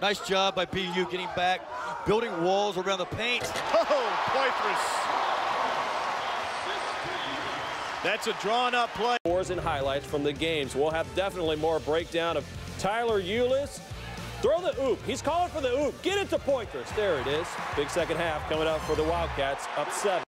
Nice job by BU getting back, building walls around the paint. Oh, Poythress. That's a drawn-up play. Scores and highlights from the games. We'll have definitely more breakdown of Tyler Ulis. Throw the oop. He's calling for the oop. Get it to Poythress. There it is. Big second half coming up for the Wildcats, up seven.